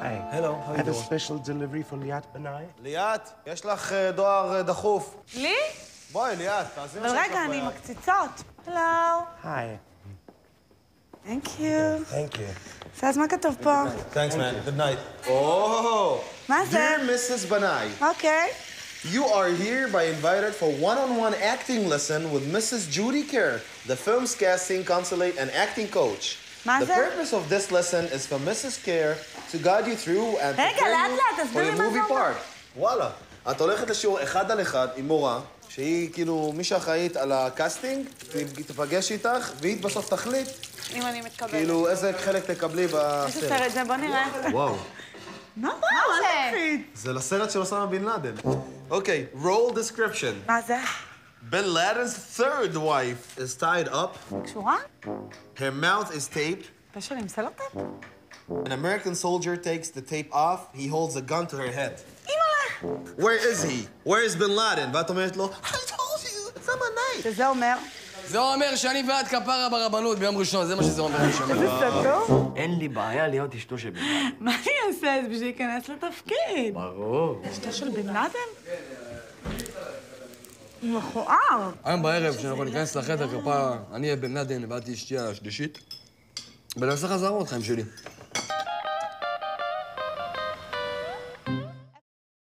היי. הלו, how special delivery for ליאת בנאי? ליאת, יש לך אה, דואר אה, דחוף. לי? בואי, ליאת, תעזבי אבל רגע, אני עם הקציצות. הלו. היי. Thank you. Thank you. אז מה כתוב פה? Thanks, man. Good night. Oh! מה זה? Dear Mrs. בנאי. אוקיי. You are hereby invited for one-on-one acting lesson with Mrs. Judy Kerr, the film's casting consulate and acting coach. מה The זה? purpose of this lesson is for Mrs. Kerr to guide you through and רגע, prepare לאט you לאט, תסביר for לי מה זה movie אומר. part. וואלה. את הולכת לשיעור אחד על אחד עם מורה, שהיא כאילו מי שאחראית על הקאסטינג, היא תפגש איתך, והיא בסוף תחליט אם אני מתקבלת. כאילו איזה חלק תקבלי איזה בסרט. סרט זה? בוא נראה. וואו. מה מה זה? זה לסרט של אוסמה בן לאדן. אוקיי, roll description. מה זה? Bin Laden's third wife is tied up, קשורה? her mouth is taped, פשל עם סלוטייפ? an American soldier takes the tape off, he holds a gun to her head. אימא'לה. Where is he? Where is Bin Laden? ואת אומרת לו, I told you, it's not my night. שזה אומר? זה אומר שאני ואת כפרה ברבנות ביום ראשון, זה מה שזה אומר, אני שומע. זה סתום? אין לי בעיה להיות אשתו של בן לאדן. מה אני אעשה אז בשביל להיכנס לתפקיד? ברור. אשתו של בן לאדן? מכוער. היום בערב, כשאנחנו ניכנס לחדר כפרה, אני אהיה בן לאדן ואת אשתי השלישית, ונעשה חזרות, חיים שלי.